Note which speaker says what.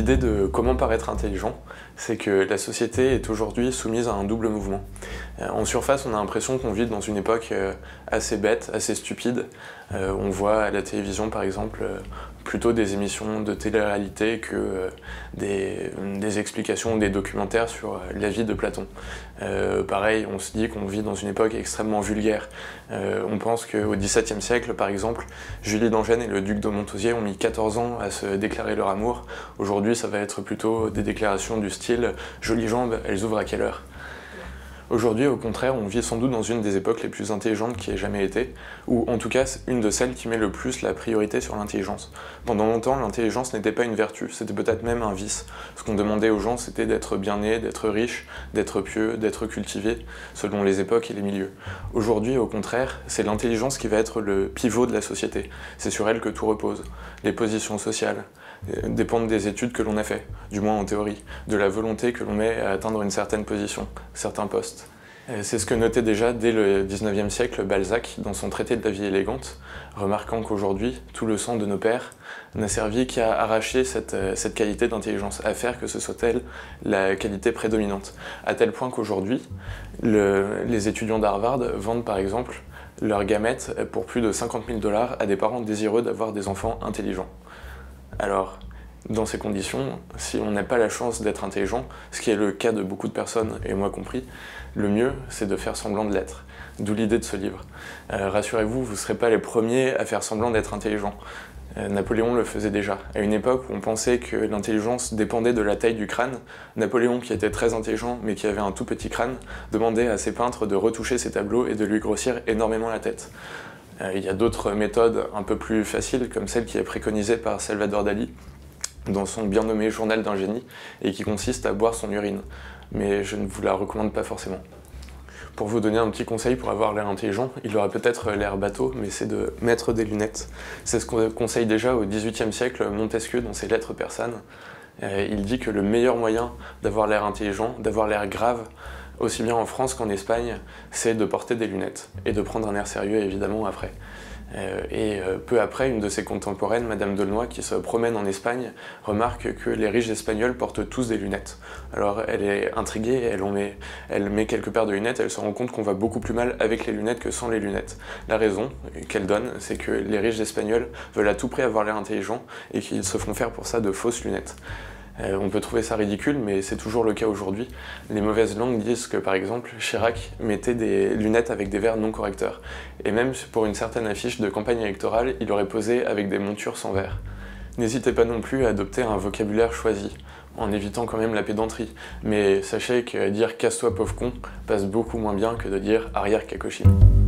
Speaker 1: L'idée de comment paraître intelligent, c'est que la société est aujourd'hui soumise à un double mouvement. Euh, en surface, on a l'impression qu'on vit dans une époque euh, assez bête, assez stupide. Euh, on voit à la télévision, par exemple, plutôt des émissions de télé-réalité que des, des, explications, des documentaires sur la vie de Platon. pareil, on se dit qu'on vit dans une époque extrêmement vulgaire. on pense qu'au XVIIe siècle, par exemple, Julie d'Angène et le duc de Montausier ont mis 14 ans à se déclarer leur amour. Aujourd'hui, ça va être plutôt des déclarations du style « jolies jambes, elles ouvrent à quelle heure ?» Aujourd'hui, au contraire, on vit sans doute dans une des époques les plus intelligentes qui ait jamais été, ou en tout cas une de celles qui met le plus la priorité sur l'intelligence. Pendant longtemps, l'intelligence n'était pas une vertu, c'était peut-être même un vice. Ce qu'on demandait aux gens, c'était d'être bien né, d'être riche, d'être pieux, d'être cultivé, selon les époques et les milieux. Aujourd'hui, au contraire, c'est l'intelligence qui va être le pivot de la société. C'est sur elle que tout repose. Les positions sociales, dépendent des études que l'on a fait, du moins en théorie, de la volonté que l'on met à atteindre une certaine position, certains postes. C'est ce que notait déjà dès le 19e siècle Balzac dans son traité de la vie élégante, remarquant qu'aujourd'hui, tout le sang de nos pères n'a servi qu'à arracher cette, euh, qualité d'intelligence, à faire que ce soit elle la qualité prédominante. À tel point qu'aujourd'hui, le, les étudiants d'Harvard vendent par exemple leurs gamètes pour plus de 50 000 dollars à des parents désireux d'avoir des enfants intelligents. Alors, dans ces conditions, si on n'a pas la chance d'être intelligent, ce qui est le cas de beaucoup de personnes, et moi compris, le mieux, c'est de faire semblant de l'être. D'où l'idée de ce livre. Euh, rassurez-vous, vous ne serez pas les premiers à faire semblant d'être intelligent. Euh, Napoléon le faisait déjà. À une époque où on pensait que l'intelligence dépendait de la taille du crâne, Napoléon, qui était très intelligent mais qui avait un tout petit crâne, demandait à ses peintres de retoucher ses tableaux et de lui grossir énormément la tête. Euh, il y a d'autres méthodes un peu plus faciles, comme celle qui est préconisée par Salvador Dali dans son bien nommé Journal d'un génie, et qui consiste à boire son urine. Mais je ne vous la recommande pas forcément. Pour vous donner un petit conseil pour avoir l'air intelligent, il aura peut-être l'air bateau, mais c'est de mettre des lunettes. C'est ce qu'on conseille déjà au XVIIIe siècle Montesquieu dans ses lettres persanes. Euh, il dit que le meilleur moyen d'avoir l'air intelligent, d'avoir l'air grave, aussi bien en France qu'en Espagne, c'est de porter des lunettes et de prendre un air sérieux évidemment après. Euh, et euh, peu après, une de ses contemporaines, Madame Dolnoy, qui se promène en Espagne, remarque que les riches espagnols portent tous des lunettes. Alors elle est intriguée, elle, met, quelques paires de lunettes, elle se rend compte qu'on va beaucoup plus mal avec les lunettes que sans les lunettes. La raison qu'elle donne, c'est que les riches espagnols veulent à tout prix avoir l'air intelligent et qu'ils se font faire pour ça de fausses lunettes. Euh, on peut trouver ça ridicule, mais c'est toujours le cas aujourd'hui. Les mauvaises langues disent que, par exemple, Chirac mettait des lunettes avec des verres non correcteurs. Et même pour une certaine affiche de campagne électorale, il aurait posé avec des montures sans verre. N'hésitez pas non plus à adopter un vocabulaire choisi, en évitant quand même la pédanterie. Mais sachez que dire casse-toi pauvre con passe beaucoup moins bien que de dire arrière cacochine.